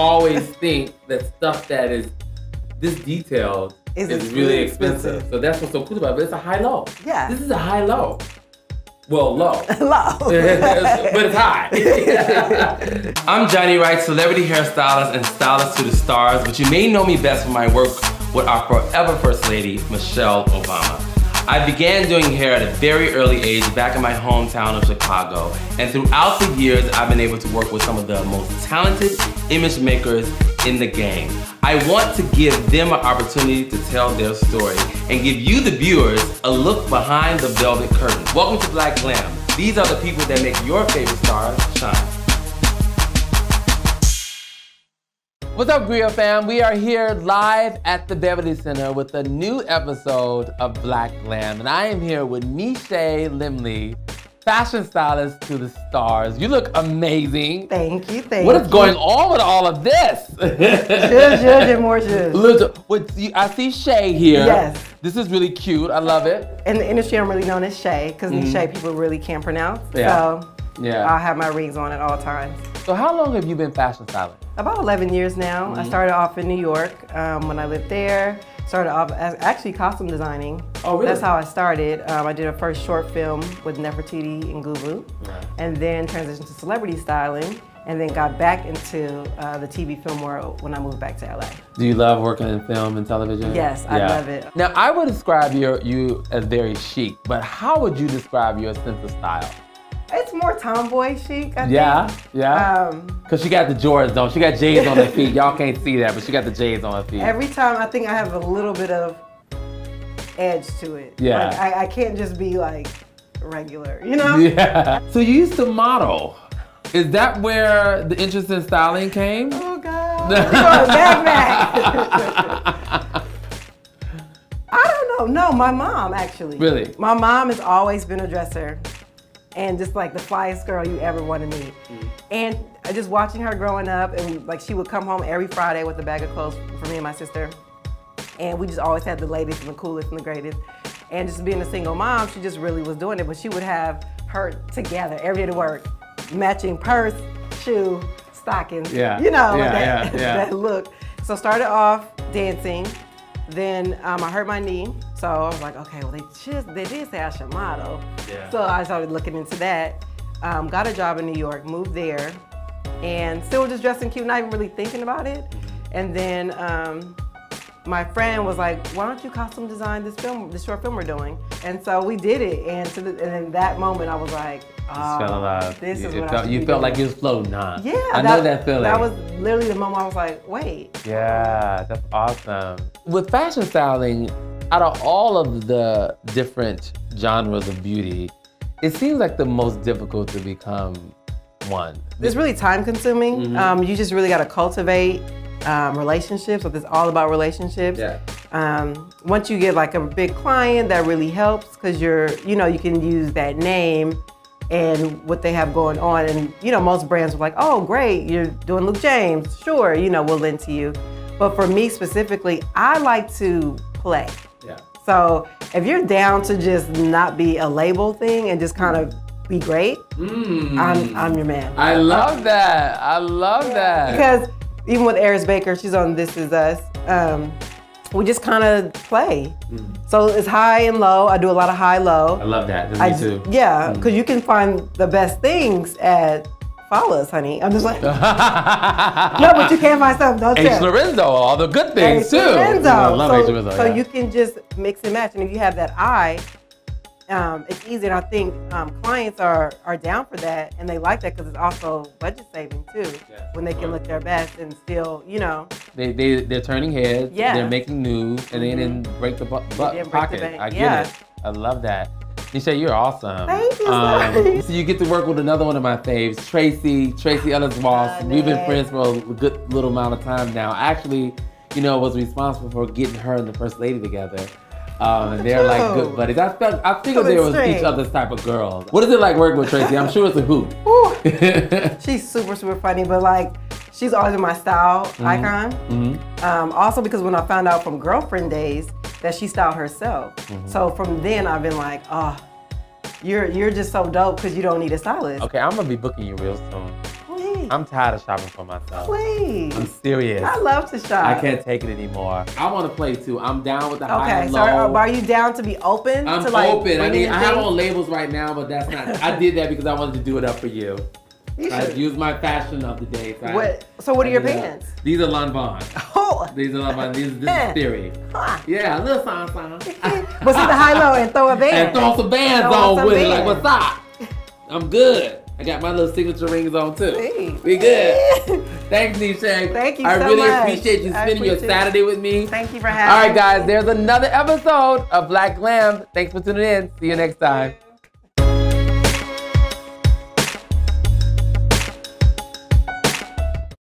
always think that stuff that is this detailed Is is, really really expensive. expensive. So that's what's so cool about it. But it's a high low. Yeah. This is a high low. Well, low. Low. but it's high. I'm Johnny Wright, celebrity hairstylist and stylist to the stars, but you may know me best for my work with our forever First Lady, Michelle Obama. I began doing hair at a very early age back in my hometown of Chicago, and throughout the years, I've been able to work with some of the most talented image makers in the game. I want to give them an opportunity to tell their story and give you, the viewers, a look behind the velvet curtain. Welcome to Black Glam. These are the people that make your favorite stars shine. What's up, Grio fam? We are here live at the Beverly Center with a new episode of Black Glam, and I am here with Neishea Lemle, fashion stylist to the stars. You look amazing. Thank you, thank What you. is going on with all of this? And more. Look, what, you- I see Shay here. Yes. This is really cute. I love it. In the industry, I'm really known as Shay, because Shay people really can't pronounce. Mm-hmm. Yeah. So Yeah. I'll have my rings on at all times. So how long have you been fashion styling? About 11 years now. Mm-hmm. I started off in New York um, when I lived there. Started off as actually costume designing. Oh, really? That's how I started. Um, I did a first short film with Nefertiti and Gubu, Right. and then transitioned to celebrity styling, and then got back into uh, the TV film world when I moved back to LA. Do you love working in film and television? Yes, I love it. Now, I would describe your, you as very chic, but how would you describe your sense of style? More tomboy chic, I Yeah, think. yeah. Um, Because she got the Jordans on. She got J's on her feet. Y'all can't see that, but she got the J's on her feet. every time I think I have a little bit of edge to it. Yeah. Like, I, I can't just be like regular, you know? yeah. So you used to model. Is that where the interest in styling came? Oh God. Back. I don't know. No, my mom actually. Really? My mom has always been a dresser and just like the flyest girl you ever want to meet. And just watching her growing up and like she would come home every Friday with a bag of clothes for me and my sister. And we just always had the latest and the coolest and the greatest. And just being a single mom, she just really was doing it. But she would have her together every day to work, matching purse, shoe, stockings. Yeah. You know, Yeah, that, yeah, yeah. that look. So started off dancing. Then um, I hurt my knee. So I was like, okay, well, they just, they did say I should model. Yeah. So I started looking into that. Um, got a job in New York, moved there, and still just dressing cute, not even really thinking about it. And then um, my friend was like, "Why don't you costume design this film, this short film we're doing?" And so we did it. And the, and in that moment, I was like, oh. This you, is what I felt, you felt doing." like you was floating, huh? Yeah, I know that feeling. That was literally the moment I was like, "Wait, Yeah, that's awesome. With fashion styling, out of all of the different genres of beauty, it seems like the most difficult to become one. It's really time consuming. Mm-hmm. Um, you just really got to cultivate um, relationships. So it's all about relationships. Yeah. Um, once you get like a big client, that really helps because you're, you know, you can use that name and what they have going on. And you know, most brands are like, oh, great, you're doing Luke James. Sure, you know, we'll lend to you. But for me specifically, I like to play. Yeah. So if you're down to just not be a label thing and just kind of be great, I'm, I'm your man. I love that. I love that. Because even with Eris Baker, she's on This Is Us. Um, we just kind of play. So it's high and low. I do a lot of high low. I love that. I me too. yeah, because you can find the best things at Follow Us, honey. I'm just like, no, but you can't find stuff. Don't H. tell. Lorenzo, all the good things too. Lorenzo. I love so, H. Lorenzo. so yeah. you can just mix and match, and if you have that eye, um, it's easy. And I think um, clients are are down for that, and they like that because it's also budget saving too. Yeah, when they can look their best and still, you know, They, they, they're turning heads, Yeah. they're making news, and they didn't break the bu- bu- break the pocket. bank. I get Yeah. it. I love that. You say you're awesome. Thank you, Um, so you get to work with another one of my faves, Tracee, Tracee Ellis Ross. Love We've been friends for a good little amount of time now. Actually, you know, was responsible for getting her and the first lady together. Um, and they're like good buddies. I felt, I figured Coming they was each other's type of girls. What is it like working with Tracee? I'm sure it's a hoot. She's super, super funny, but like, she's always been my style Mm-hmm. icon. Um, also, because when I found out from girlfriend days that she styled herself. Mm-hmm. So from then, I've been like, oh, you're you're just so dope because you don't need a stylist. okay, I'm gonna be booking you real soon. Please. I'm tired of shopping for myself. Please. I'm serious. I love to shop. I can't take it anymore. I want to play too. I'm down with the high Okay, and so low. are, are you down to be open? I'm to like open. I mean, I have things? on labels right now, but that's not. I did that because I wanted to do it up for you. You I should. use my fashion of the day. So I- What? So what are your did that. pants? These are Lanvin. Oh. These are Lanvin. These, this Eh. is theory. Huh. Yeah, a little song song. But see the high low and throw a band. and throw some bands Throw on some with it. Like, what's up? I'm good. I got my little signature rings on too. Hey. We good. Thanks, Neishea. Thank you I so really much. appreciate you spending your appreciate- Saturday with me. Thank you for having me. All right, guys, there's another episode of Black Glam. Thanks for tuning in. See you next time.